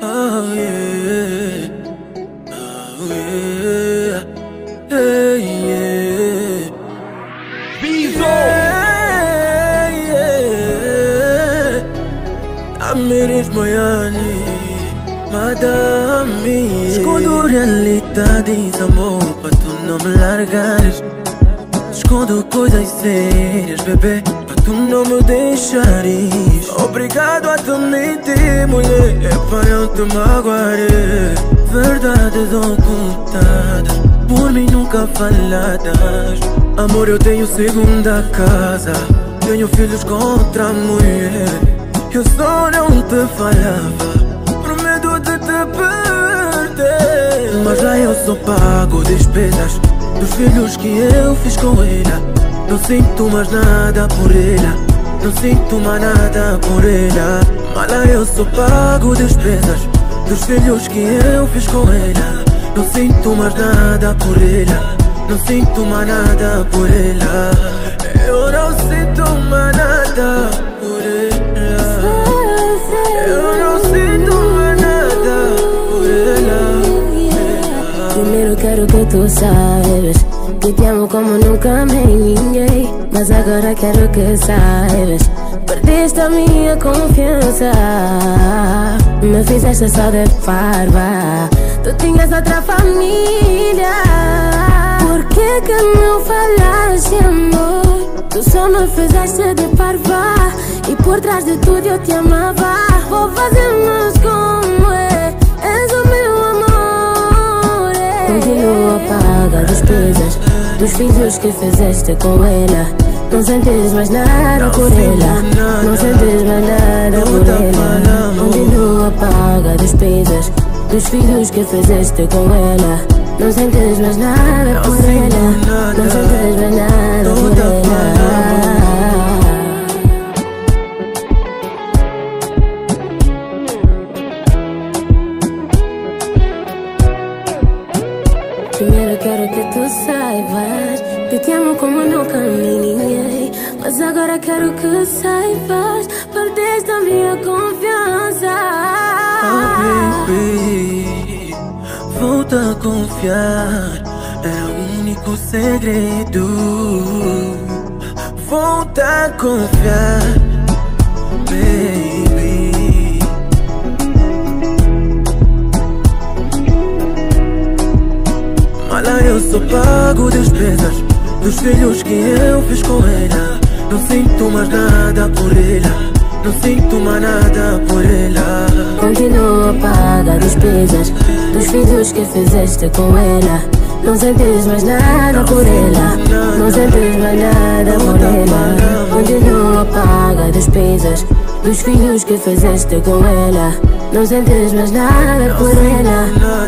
Oh yeah, oh yeah, hey, yeah. Bezo. Yeah, yeah. Amirish moyani, madami. Scudurile tadi samo, pa tu non largares. Escondo coisas sérias, bebê. Tu não me deixares. Obrigado a te mentir, mulher, é para eu te magoar. Verdades ocultadas, por mim nunca faladas. Amor, eu tenho segunda casa, tenho filhos com outra mulher. Eu só não te falava, por medo de te perder. Mas lá eu só pago despesas dos filhos que eu fiz com ela. Não sinto mais nada por ela, não sinto mais nada por ela. Mas lá eu só pago despesas dos filhos que eu fiz com ela. Não sinto mais nada por ela, não sinto mais nada por ela. Eu não sinto mais nada por ela. Eu não sinto mais nada por ela. Primeiro quero que tu saibas Que te amo como nunca amei ninguém Mas agora quero que saibas Perdeste a minha confiança. Me fizeste só de farva. Tu tinhas outra família. Por que que não falaste amor? Tu só me fizeste de parva E por trás de tudo eu te amava. Vou fazer Dos filhos que fizeste com ela Não sentes mais nada por ela. Não sentes mais nada por ela. Continuo a pagar despesas. Dos filhos que fizeste com ela Não sentes mais nada por ela. Não sentes Primeiro quero que tu saibas Que te amo como nunca ninguém Mas agora quero que saibas Perdeste a minha confiança Oh, baby, volta a confiar. É o único segredo. Volta a confiar, só pago despesas dos filhos que eu fiz com ela. Não sinto mais nada por ela. Não sinto mais nada por ela. Continuo a pagar despesas Dos filhos que fizeste com ela Não sentes mais nada por ela Não sentes mais nada por ela Continuo a pagar despesas Dos filhos que fizeste com ela Não sentes mais nada por ela Não sentes mais nada por ela